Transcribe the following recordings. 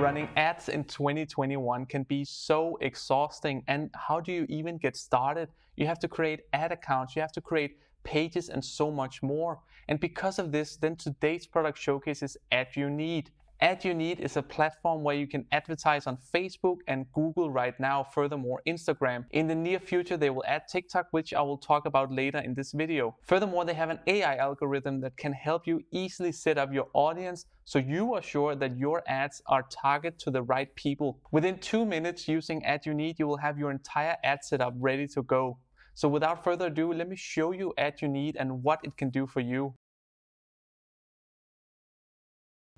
Running ads in 2021 can be so exhausting. And how do you even get started? You have to create ad accounts, you have to create pages, and so much more. And because of this, then today's product showcase is AdYouNeed. AdYouNeed is a platform where you can advertise on Facebook and Google right now, furthermore Instagram. In the near future, they will add TikTok, which I will talk about later in this video. Furthermore, they have an AI algorithm that can help you easily set up your audience so you are sure that your ads are targeted to the right people. Within two minutes using AdYouNeed, you will have your entire ad setup ready to go. So without further ado, let me show you AdYouNeed and what it can do for you.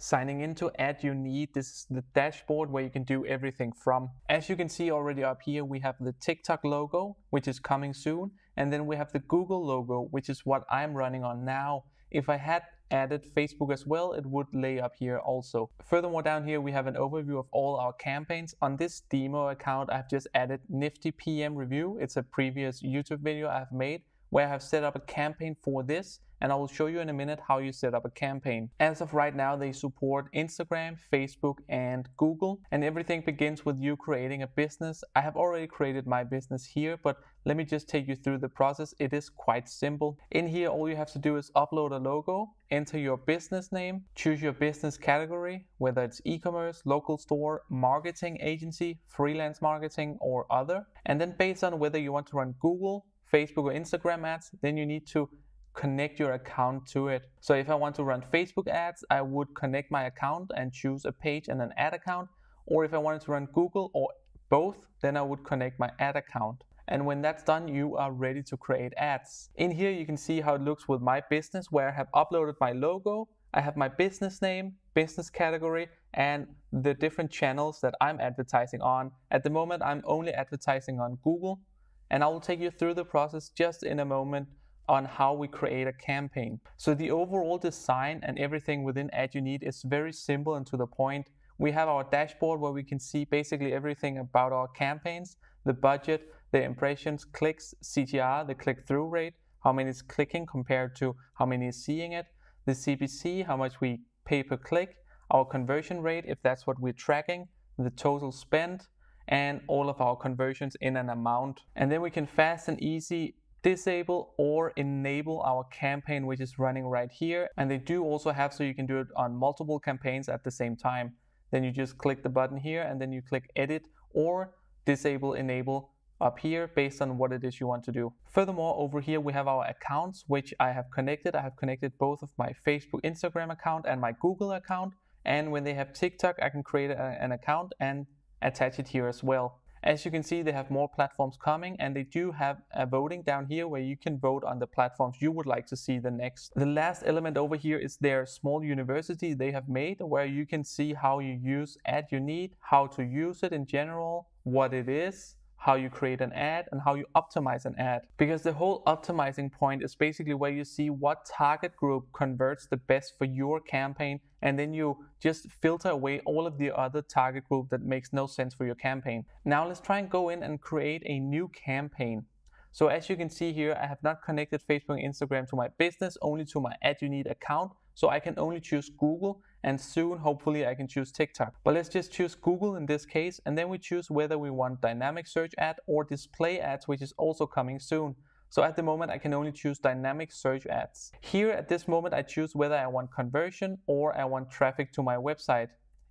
Signing into AdYouNeed, this is the dashboard where you can do everything from. As you can see already up here, we have the TikTok logo, which is coming soon. And then we have the Google logo, which is what I'm running on now. If I had added Facebook as well, it would lay up here also. Furthermore down here, we have an overview of all our campaigns. On this demo account, I've just added Nifty PM review. It's a previous YouTube video I've made where I have set up a campaign for this and I will show you in a minute how you set up a campaign. As of right now, they support Instagram, Facebook, and Google, and everything begins with you creating a business. I have already created my business here, but let me just take you through the process. It is quite simple. In here, all you have to do is upload a logo, enter your business name, choose your business category, whether it's e-commerce, local store, marketing agency, freelance marketing, or other. And then based on whether you want to run Google, Facebook or Instagram ads, then you need to connect your account to it. So if I want to run Facebook ads, I would connect my account and choose a page and an ad account. Or if I wanted to run Google or both, then I would connect my ad account. And when that's done, you are ready to create ads. In here, you can see how it looks with my business where I have uploaded my logo. I have my business name, business category, and the different channels that I'm advertising on. At the moment, I'm only advertising on Google. And I will take you through the process just in a moment on how we create a campaign. So the overall design and everything within AdYouNeed is very simple and to the point. We have our dashboard where we can see basically everything about our campaigns, the budget, the impressions, clicks, CTR, the click-through rate, how many is clicking compared to how many is seeing it, the CPC, how much we pay per click, our conversion rate, if that's what we're tracking, the total spend, and all of our conversions in an amount. And then we can fast and easy disable or enable our campaign which is running right here and they do also have so you can do it on multiple campaigns at the same time then you just click the button here and then you click edit or disable enable up here based on what it is you want to do. Furthermore, over here we have our accounts which I have connected. I have connected both of my Facebook, Instagram account and my Google account. And when they have TikTok, I can create a, an account and attach it here as well. As you can see, they have more platforms coming and they do have a voting down here where you can vote on the platforms you would like to see the next. The last element over here is their small university they have made where you can see how you use AdYouNeed, how to use it in general, what it is, how you create an ad and how you optimize an ad. Because the whole optimizing point is basically where you see what target group converts the best for your campaign and then you just filter away all of the other target group that makes no sense for your campaign. Now let's try and go in and create a new campaign. So as you can see here, I have not connected Facebook and Instagram to my business, only to my Ad Need account. So I can only choose Google and soon hopefully I can choose TikTok. But let's just choose Google in this case and then we choose whether we want dynamic search ad or display ads which is also coming soon. So at the moment I can only choose dynamic search ads. Here at this moment I choose whether I want conversion or I want traffic to my website.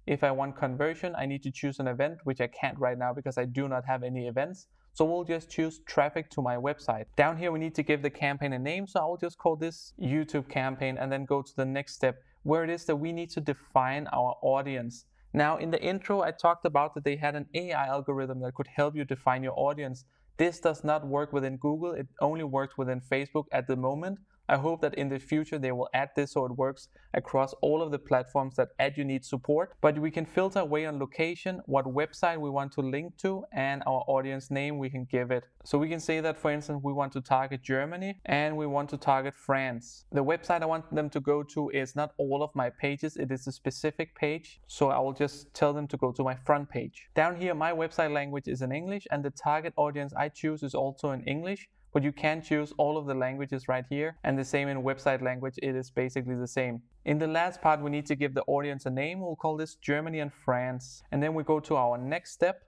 If I want conversion, I need to choose an event, which I can't right now because I do not have any events. So we'll just choose traffic to my website. Down here, we need to give the campaign a name. So I'll just call this YouTube campaign and then go to the next step where it is that we need to define our audience. Now, in the intro, I talked about that they had an AI algorithm that could help you define your audience. This does not work within Google. It only works within Facebook at the moment. I hope that in the future they will add this so it works across all of the platforms that AdYouNeed support. But we can filter away on location, what website we want to link to, and our audience name we can give it. So we can say that, for instance, we want to target Germany and we want to target France. The website I want them to go to is not all of my pages, it is a specific page. So I will just tell them to go to my front page. Down here, my website language is in English and the target audience I choose is also in English but you can choose all of the languages right here. And the same in website language, it is basically the same. In the last part, we need to give the audience a name. We'll call this Germany and France. And then we go to our next step,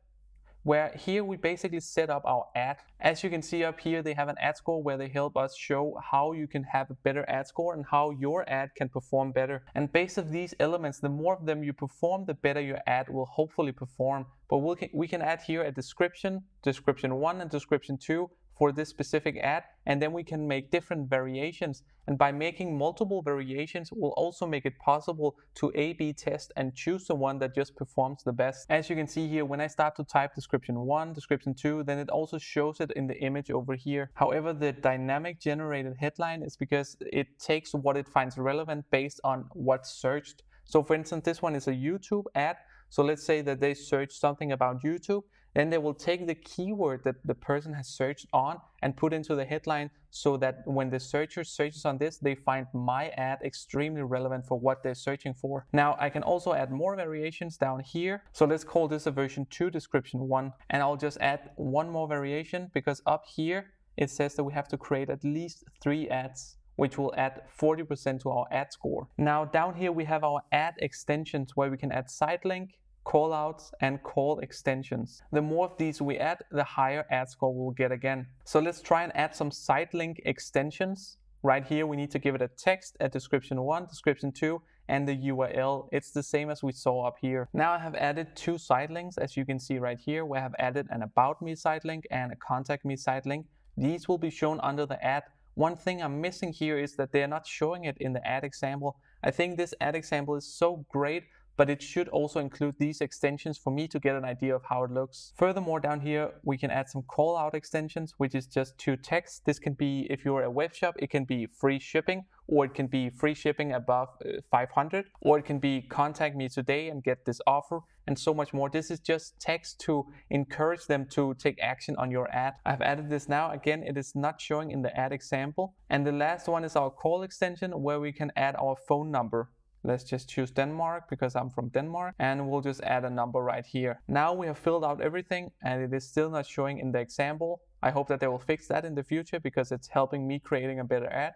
where here we basically set up our ad. As you can see up here, they have an ad score where they help us show how you can have a better ad score and how your ad can perform better. And based on these elements, the more of them you perform, the better your ad will hopefully perform. But we'll, we can add here a description, description one and description two, for this specific ad and then we can make different variations and by making multiple variations we'll also make it possible to A-B test and choose the one that just performs the best. As you can see here when I start to type description 1, description 2 then it also shows it in the image over here. However the dynamic generated headline is because it takes what it finds relevant based on what's searched. So for instance this one is a YouTube ad so let's say that they search something about YouTube then they will take the keyword that the person has searched on and put into the headline so that when the searcher searches on this, they find my ad extremely relevant for what they're searching for. Now I can also add more variations down here. So let's call this a version 2 description 1 and I'll just add one more variation because up here it says that we have to create at least three ads which will add 40% to our ad score. Now down here we have our ad extensions where we can add site link, callouts, and call extensions. The more of these we add, the higher ad score we'll get again. So let's try and add some site link extensions. Right here, we need to give it a text, a description 1, description 2, and the URL. It's the same as we saw up here. Now I have added two site links, as you can see right here. We have added an About Me site link and a Contact Me site link. These will be shown under the ad. One thing I'm missing here is that they're not showing it in the ad example. I think this ad example is so great but it should also include these extensions for me to get an idea of how it looks. Furthermore, down here, we can add some call out extensions, which is just two texts. This can be, if you're a web shop, it can be free shipping, or it can be free shipping above uh, 500, or it can be contact me today and get this offer, and so much more. This is just text to encourage them to take action on your ad. I've added this now. Again, it is not showing in the ad example. And the last one is our call extension where we can add our phone number. Let's just choose Denmark because I'm from Denmark and we'll just add a number right here. Now we have filled out everything and it is still not showing in the example. I hope that they will fix that in the future because it's helping me creating a better ad.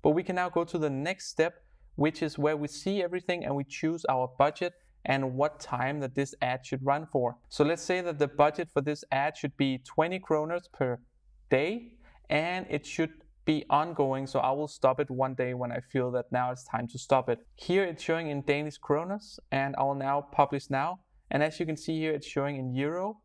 But we can now go to the next step, which is where we see everything and we choose our budget and what time that this ad should run for. So let's say that the budget for this ad should be 20 kroners per day and it should be ongoing, so I will stop it one day when I feel that now it's time to stop it. Here it's showing in Danish kronas, and I will now publish now. And as you can see here, it's showing in euro.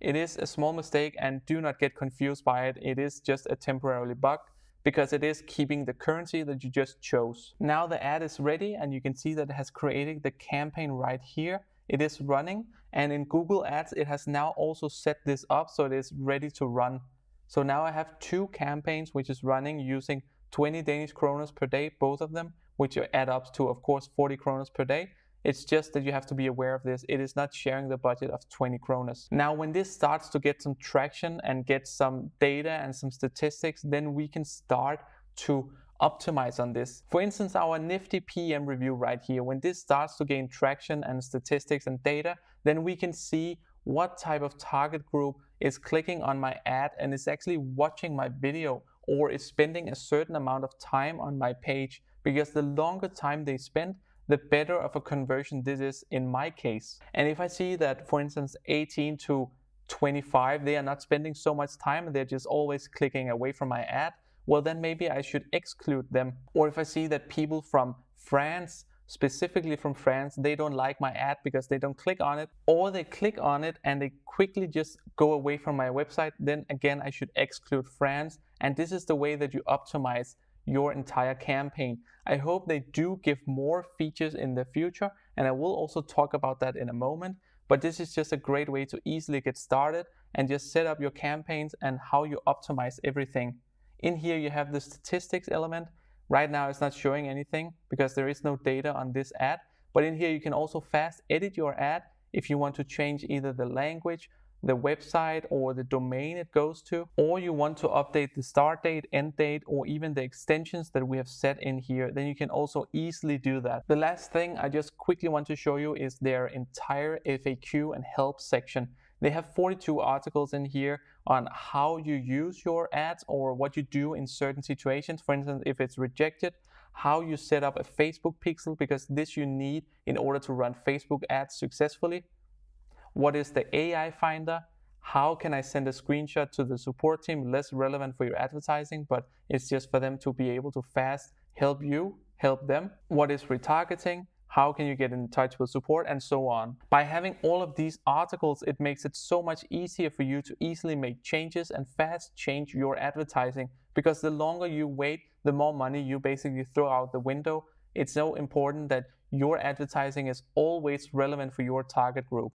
It is a small mistake, and do not get confused by it. It is just a temporary bug because it is keeping the currency that you just chose. Now the ad is ready, and you can see that it has created the campaign right here. It is running, and in Google Ads, it has now also set this up so it is ready to run. So now I have two campaigns which is running using 20 Danish kroners per day, both of them, which add up to, of course, 40 kroners per day. It's just that you have to be aware of this. It is not sharing the budget of 20 kroners. Now, when this starts to get some traction and get some data and some statistics, then we can start to optimize on this. For instance, our nifty PM review right here, when this starts to gain traction and statistics and data, then we can see what type of target group is clicking on my ad and is actually watching my video or is spending a certain amount of time on my page because the longer time they spend, the better of a conversion this is in my case. And if I see that, for instance, 18 to 25, they are not spending so much time they're just always clicking away from my ad, well, then maybe I should exclude them. Or if I see that people from France specifically from France, they don't like my ad because they don't click on it, or they click on it and they quickly just go away from my website, then again, I should exclude France. And this is the way that you optimize your entire campaign. I hope they do give more features in the future, and I will also talk about that in a moment. But this is just a great way to easily get started and just set up your campaigns and how you optimize everything. In here, you have the statistics element Right now it's not showing anything because there is no data on this ad. But in here you can also fast edit your ad if you want to change either the language, the website or the domain it goes to, or you want to update the start date, end date, or even the extensions that we have set in here, then you can also easily do that. The last thing I just quickly want to show you is their entire FAQ and help section. They have 42 articles in here on how you use your ads or what you do in certain situations. For instance, if it's rejected, how you set up a Facebook pixel because this you need in order to run Facebook ads successfully. What is the AI finder? How can I send a screenshot to the support team? Less relevant for your advertising, but it's just for them to be able to fast help you, help them. What is retargeting? How can you get in touch with support and so on? By having all of these articles, it makes it so much easier for you to easily make changes and fast change your advertising because the longer you wait, the more money you basically throw out the window. It's so important that your advertising is always relevant for your target group.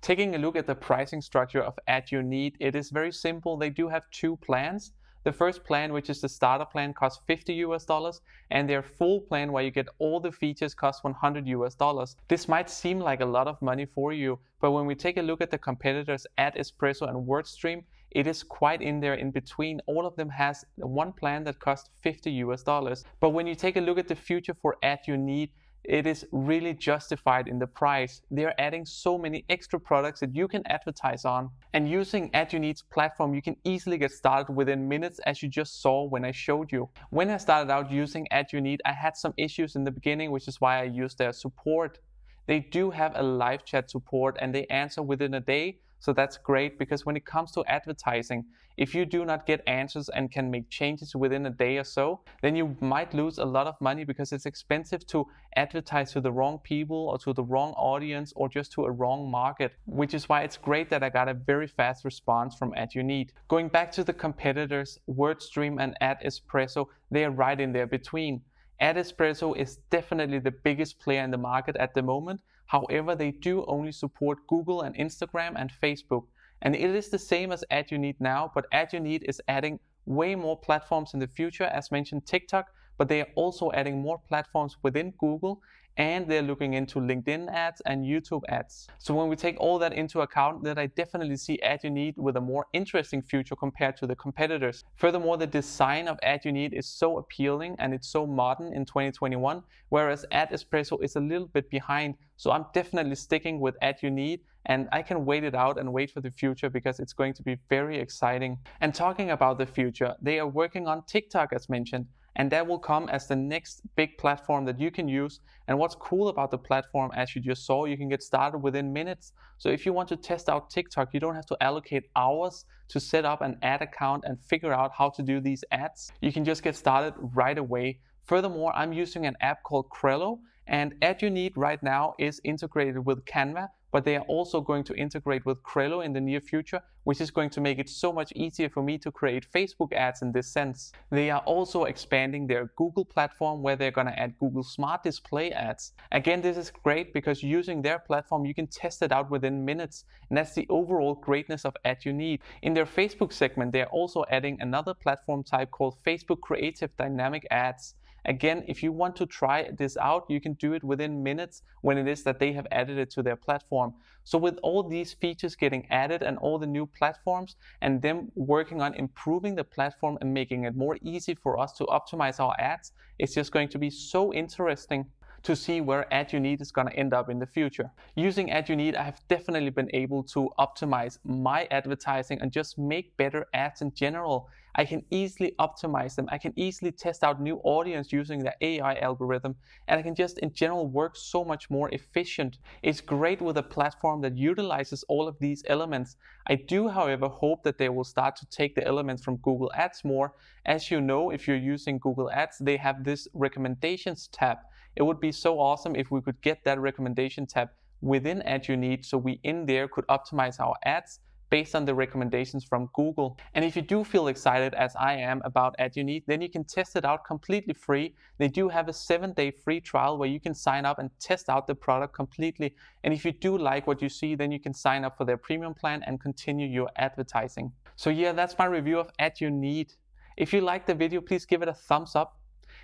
Taking a look at the pricing structure of AdYouNeed, it is very simple. They do have two plans. The first plan, which is the starter plan, costs 50 US dollars, and their full plan, where you get all the features, costs 100 US dollars. This might seem like a lot of money for you, but when we take a look at the competitors at Espresso and WordStream, it is quite in there in between. All of them has one plan that costs 50 US dollars. But when you take a look at the future for AdYouNeed, it is really justified in the price. They're adding so many extra products that you can advertise on. And using AdYouNeed's platform, you can easily get started within minutes as you just saw when I showed you. When I started out using AdYouNeed, I had some issues in the beginning, which is why I used their support. They do have a live chat support and they answer within a day. So that's great because when it comes to advertising, if you do not get answers and can make changes within a day or so, then you might lose a lot of money because it's expensive to advertise to the wrong people or to the wrong audience or just to a wrong market, which is why it's great that I got a very fast response from AdYouNeed. Going back to the competitors, WordStream and AdEspresso, they are right in there between. AdEspresso is definitely the biggest player in the market at the moment. However, they do only support Google and Instagram and Facebook. And it is the same as AdYouNeed now, but AdYouNeed is adding way more platforms in the future, as mentioned TikTok, but they are also adding more platforms within Google and they're looking into LinkedIn ads and YouTube ads. So when we take all that into account, then I definitely see AdYouNeed with a more interesting future compared to the competitors. Furthermore, the design of AdYouNeed is so appealing and it's so modern in 2021, whereas AdEspresso is a little bit behind. So I'm definitely sticking with AdYouNeed and I can wait it out and wait for the future because it's going to be very exciting. And talking about the future, they are working on TikTok as mentioned and that will come as the next big platform that you can use. And what's cool about the platform, as you just saw, you can get started within minutes. So if you want to test out TikTok, you don't have to allocate hours to set up an ad account and figure out how to do these ads. You can just get started right away. Furthermore, I'm using an app called Crello, and Ad You Need right now is integrated with Canva, but they are mm-hmm. also going to integrate with Crello in the near future, which is going to make it so much easier for me to create Facebook ads in this sense. They are also expanding their Google platform where they're going to add Google Smart Display ads. Again, this is great because using their platform, you can test it out within minutes. And that's the overall greatness of AdYouNeed. In their Facebook segment, they're also adding another platform type called Facebook Creative Dynamic Ads. Again, if you want to try this out, you can do it within minutes when it is that they have added it to their platform. So with all these features getting added and all the new platforms and them working on improving the platform and making it more easy for us to optimize our ads, it's just going to be so interesting to see where AdYouNeed is going to end up in the future. Using AdYouNeed, I have definitely been able to optimize my advertising and just make better ads in general. I can easily optimize them. I can easily test out new audience using the AI algorithm, and I can just in general work so much more efficient. It's great with a platform that utilizes all of these elements. I do, however, hope that they will start to take the elements from Google Ads more. As you know, if you're using Google Ads, they have this recommendations tab. It would be so awesome if we could get that recommendation tab within Ad so we in there could optimize our ads based on the recommendations from Google. And if you do feel excited as I am about AdYouNeed, then you can test it out completely free. They do have a seven day free trial where you can sign up and test out the product completely. And if you do like what you see, then you can sign up for their premium plan and continue your advertising. So yeah, that's my review of AdYouNeed. If you liked the video, please give it a thumbs up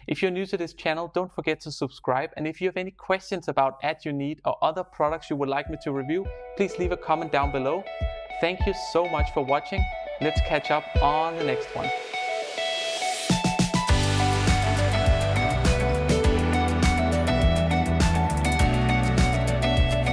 if you're new to this channel, don't forget to subscribe. And if you have any questions about AdYouNeed or other products you would like me to review, please leave a comment down below. Thank you so much for watching. Let's catch up on the next one.